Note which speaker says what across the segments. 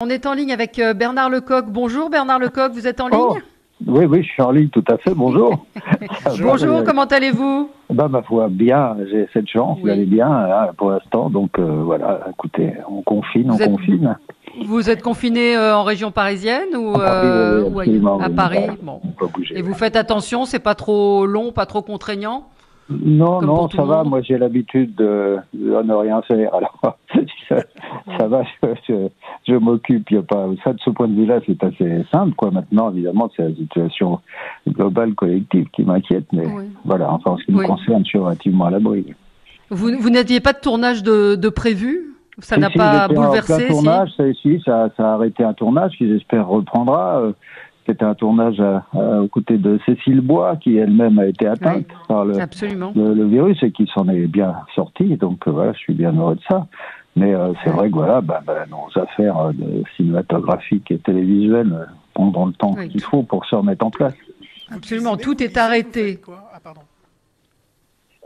Speaker 1: On est en ligne avec euh, Bernard Lecoq. Bonjour Bernard Lecoq, vous êtes en
Speaker 2: Oh,
Speaker 1: ligne
Speaker 2: Oui, oui, je suis en ligne, tout à fait. Bonjour.
Speaker 1: Bonjour, comment allez-vous?
Speaker 2: Bah, ma foi, bien. J'ai cette chance
Speaker 1: Oui.
Speaker 2: d'aller bien hein, pour l'instant. Donc, euh, voilà, écoutez, on confine,
Speaker 1: Vous
Speaker 2: on
Speaker 1: êtes-
Speaker 2: confine.
Speaker 1: Vous êtes confiné euh, en région parisienne ou,
Speaker 2: À Paris,
Speaker 1: euh,
Speaker 2: oui,
Speaker 1: ou ailleurs? À
Speaker 2: oui.
Speaker 1: Paris,
Speaker 2: Voilà.
Speaker 1: bon.
Speaker 2: On peut bouger.
Speaker 1: Et vous faites attention, c'est pas trop long, pas trop contraignant?
Speaker 2: Non,
Speaker 1: comme
Speaker 2: non, ça va. Moi, j'ai l'habitude de, de ne rien faire. Alors, ça, ça va, je, je- je m'occupe. Pas ça de ce point de vue-là, c'est assez simple. Quoi. Maintenant, évidemment, c'est la situation globale collective qui m'inquiète, mais
Speaker 1: Oui.
Speaker 2: voilà. Enfin, en ce qui me
Speaker 1: Oui.
Speaker 2: concerne, je suis relativement à l'abri.
Speaker 1: Vous, vous n'aviez pas de tournage de, de prévu? Ça
Speaker 2: Si,
Speaker 1: n'a
Speaker 2: si,
Speaker 1: pas bouleversé si?
Speaker 2: tournage, ça, si, ça, ça a arrêté un tournage qui j'espère reprendra. Euh, C'était un tournage à, à- aux côtés de Cécile Bois qui elle-même a été atteinte par le, le, le virus et qui s'en est bien sorti. Donc euh, voilà, je suis bien heureux de ça. Mais euh, c'est vrai que voilà, bah, bah, nos affaires euh, de cinématographiques et télévisuelles euh, prendront le temps
Speaker 1: Oui.
Speaker 2: qu'il faut pour se remettre en place.
Speaker 1: Absolument, tout est arrêté.
Speaker 3: Ah, pardon.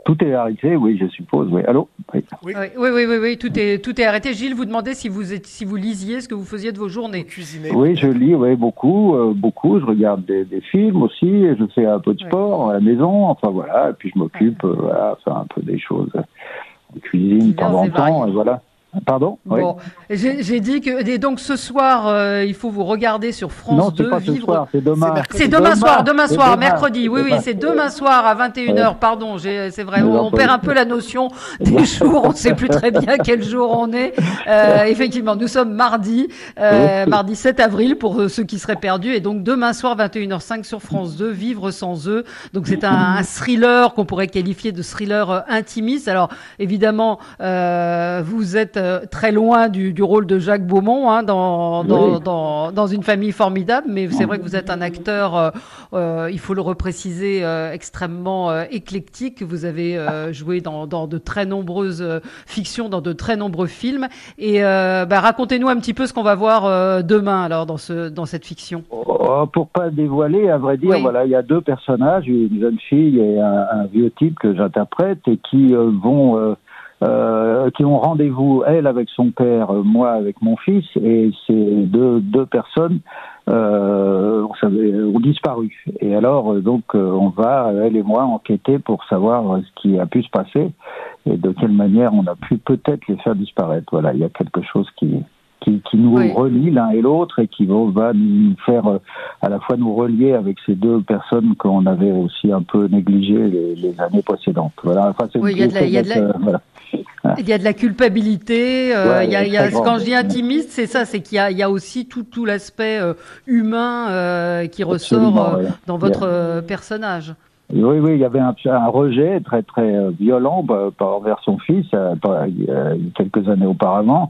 Speaker 2: Tout est arrêté, oui, je suppose. Oui, allô. Oui.
Speaker 3: Oui,
Speaker 1: Oui, oui, oui, tout est tout est arrêté. Gilles vous demandait si vous êtes, si vous lisiez ce que vous faisiez de vos journées.
Speaker 3: cuisiner.
Speaker 2: Oui, je lis, oui, beaucoup, euh, beaucoup. Je regarde des, des films aussi. et Je fais un peu de sport à la maison. Enfin voilà. Et puis je m'occupe, euh, voilà, faire un peu des choses en cuisine de temps en temps. Et voilà. Pardon. Oui.
Speaker 1: Bon, j'ai dit que et donc ce soir, euh, il faut vous regarder sur France
Speaker 2: non,
Speaker 1: 2
Speaker 2: c'est pas ce
Speaker 1: vivre.
Speaker 2: soir, c'est demain.
Speaker 3: C'est
Speaker 1: demain, soir, demain soir,
Speaker 2: demain,
Speaker 1: mercredi. Oui,
Speaker 2: c'est
Speaker 1: oui,
Speaker 2: demain.
Speaker 1: c'est demain soir à 21h.
Speaker 2: Ouais.
Speaker 1: Pardon, c'est vrai. On, perd un peu la notion des jours. On ne sait plus très bien quel jour on est. Euh, effectivement, nous sommes mardi, euh,
Speaker 2: Oui.
Speaker 1: mardi 7 avril pour ceux qui seraient perdus. Et donc demain soir, 21h05 sur France 2, Vivre sans eux. Donc c'est un, un thriller qu'on pourrait qualifier de thriller intimiste. Alors évidemment, euh, vous êtes euh, très loin du, du rôle de Jacques Beaumont hein, dans, dans,
Speaker 2: Oui.
Speaker 1: dans, dans une famille formidable, mais c'est vrai que vous êtes un acteur, euh, euh, il faut le repréciser, extrêmement éclectique. Vous avez joué dans, de très nombreuses fictions, dans de très nombreux films. Et bah, racontez-nous un petit peu ce qu'on va voir demain alors dans, ce, dans cette fiction.
Speaker 2: Oh, pour pas dévoiler, à vrai dire,
Speaker 1: Oui.
Speaker 2: voilà, il y a deux personnages, une jeune fille et un, un vieux type que j'interprète et qui vont, euh, qui ont rendez-vous, elle avec son père, euh, moi avec mon fils, et ces deux, deux personnes euh, on savait, ont disparu. Et alors, euh, donc, euh, on va, elle et moi, enquêter pour savoir ce qui a pu se passer et de quelle manière on a pu peut-être les faire disparaître. Voilà, il y a quelque chose qui, qui, qui nous
Speaker 1: Oui.
Speaker 2: relie l'un et l'autre et qui va, nous faire à la fois nous relier avec ces deux personnes qu'on avait aussi un peu négligées les, les années précédentes. Voilà. Enfin, c'est
Speaker 1: Oui, il y a de la- y a de la-
Speaker 2: voilà.
Speaker 1: Il y a de la culpabilité. euh,
Speaker 2: Ouais,
Speaker 1: il y a, il y a- quand je dis intimiste, c'est ça, c'est qu'il y a, il y a aussi tout, tout l'aspect euh, humain euh, qui ressort
Speaker 2: Absolument,
Speaker 1: euh,
Speaker 2: ouais.
Speaker 1: dans votre euh, personnage.
Speaker 2: Oui, oui, il y avait un, un rejet très très euh, violent bah, par envers son fils euh, euh, quelques années auparavant.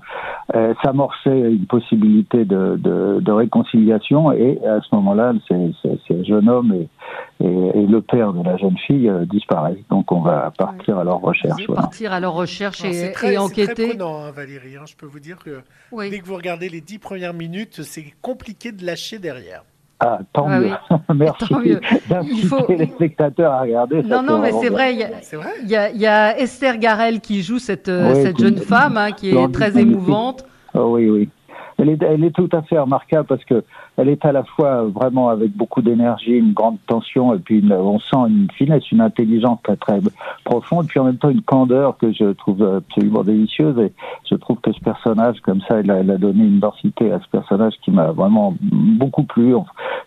Speaker 2: Euh, S'amorçait une possibilité de, de, de réconciliation et à ce moment-là, ces jeunes hommes et, et, et le père de la jeune fille euh, disparaissent. Donc on va partir à leur recherche. voilà.
Speaker 1: Partir à leur recherche et,
Speaker 3: très,
Speaker 1: et
Speaker 3: c'est très
Speaker 1: enquêter.
Speaker 3: prenant, hein, Valérie. hein. Je peux vous dire que
Speaker 1: Oui.
Speaker 3: dès que vous regardez les dix premières minutes, c'est compliqué de lâcher derrière.
Speaker 2: Ah, tant
Speaker 1: Ah
Speaker 2: mieux. Merci
Speaker 1: Tant mieux. Il faut-
Speaker 2: les spectateurs à regarder. ça,
Speaker 1: Non, non, mais c'est vrai. Il y a, y y Esther Garel qui joue cette, euh,
Speaker 2: Oui,
Speaker 1: cette jeune femme hein, qui est très émouvante.
Speaker 2: Ah oui, oui. Elle est, elle est tout à fait remarquable parce que elle est à la fois vraiment avec beaucoup d'énergie, une grande tension, et puis une- on sent une finesse, une intelligence très très profonde, puis en même temps une candeur que je trouve absolument délicieuse. Et je trouve que ce personnage, comme ça, elle a, elle a donné une densité à ce personnage qui m'a vraiment beaucoup plu.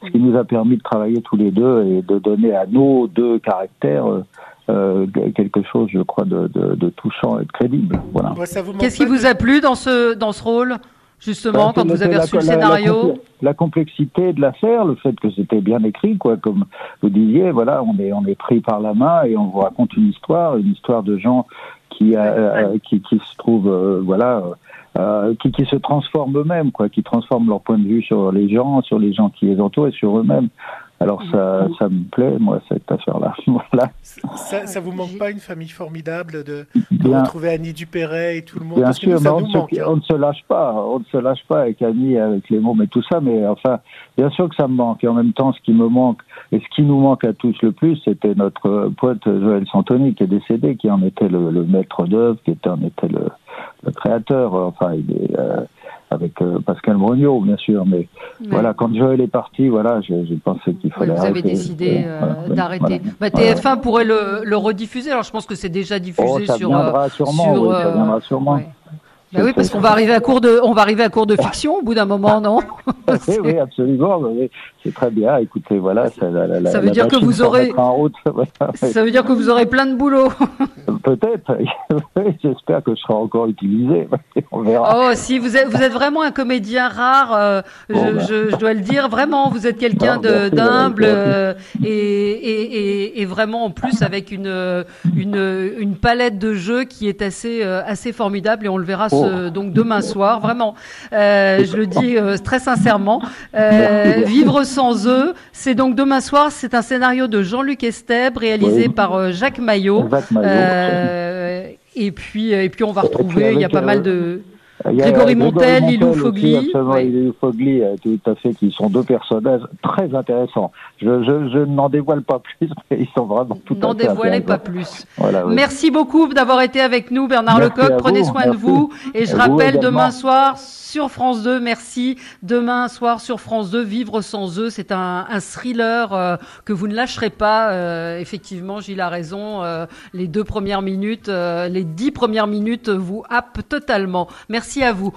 Speaker 2: Ce qui nous a permis de travailler tous les deux et de donner à nos deux caractères euh, euh, quelque chose, je crois, de, de, de touchant et de crédible. Voilà.
Speaker 1: Qu'est-ce qui vous a plu dans ce, dans ce rôle, justement, quand vous avez reçu le
Speaker 2: la-
Speaker 1: scénario
Speaker 2: La, complexité de l'affaire, le fait que c'était bien écrit, quoi, comme vous disiez, voilà, on est on est pris par la main et on vous raconte une histoire, une histoire de gens qui euh, euh, qui, qui se trouvent, euh, voilà. euh, qui, qui se transforment eux-mêmes, quoi, qui transforment leur point de vue sur les gens, sur les gens qui les entourent et sur eux-mêmes. Alors ça, ça me plaît, moi, cette affaire-là. voilà.
Speaker 3: Ça, ça vous manque pas une famille formidable de, de retrouver Annie Dupéret et tout le monde?
Speaker 2: Bien
Speaker 3: Parce que
Speaker 2: sûr,
Speaker 3: nous,
Speaker 2: mais on,
Speaker 3: nous
Speaker 2: ne se-
Speaker 3: manque. hein.
Speaker 2: on ne se lâche pas, on ne se lâche pas avec Annie, avec les mots, mais tout ça, mais enfin, bien sûr que ça me manque. Et en même temps, ce qui me manque, et ce qui nous manque à tous le plus, c'était notre poète Joël Santoni, qui est décédé, qui en était le, le maître d'œuvre, qui était, en était le, le créateur. Enfin, il est, euh, avec euh, Pascal Brognaud, bien sûr. Mais voilà, quand Joël est parti, voilà, j'ai pensé qu'il fallait
Speaker 1: Vous avez décidé euh, d'arrêter. Bah, TF1 pourrait le, le, rediffuser. Alors je pense que c'est déjà diffusé
Speaker 2: oh, ça
Speaker 1: sur.
Speaker 2: Viendra sûrement,
Speaker 1: sur,
Speaker 2: oui, ça viendra sûrement.
Speaker 1: Bah oui, parce qu'on va arriver à court de, on va arriver à court de fiction au bout d'un moment, non?
Speaker 2: Oui, oui, absolument. C'est très bien. Écoutez, voilà, ça, la, la,
Speaker 1: ça veut dire que vous aurez, ça veut dire que vous aurez plein de boulot.
Speaker 2: Peut-être. J'espère que je serai encore utilisé. On verra.
Speaker 1: Oh, si vous êtes, vous êtes vraiment un comédien rare. Euh, je, ben. je, je, dois le dire. Vraiment, vous êtes quelqu'un d'humble euh, et, et, et, vraiment en plus avec une, une, une palette de jeux qui est assez, euh, assez formidable et on le verra ce, oh. donc demain soir. Vraiment, euh, je le dis euh, très sincèrement. Euh, Vivre sans eux, c'est donc demain soir. C'est un scénario de Jean-Luc Estèbre réalisé par Jacques Maillot. Jacques Maillot et puis, et puis on va retrouver. Il y a pas mal de Grégory Montel, Lilou Fogli.
Speaker 2: Absolument, Lilou Fogli, tout à fait, qui sont deux personnages très intéressants. Je, je, je n'en dévoile pas plus, mais ils sont vraiment tout à fait
Speaker 1: N'en dévoilez pas plus. Voilà, oui. Merci beaucoup d'avoir été avec nous, Bernard merci Lecoq. Prenez soin merci. de vous. Et je rappelle, demain soir, sur France 2, merci. Demain soir, sur France 2, Vivre sans eux, c'est un, un, thriller euh, que vous ne lâcherez pas. Euh, effectivement, Gilles a raison. Euh, les deux premières minutes, euh, les dix premières minutes vous happent totalement. Merci à vous.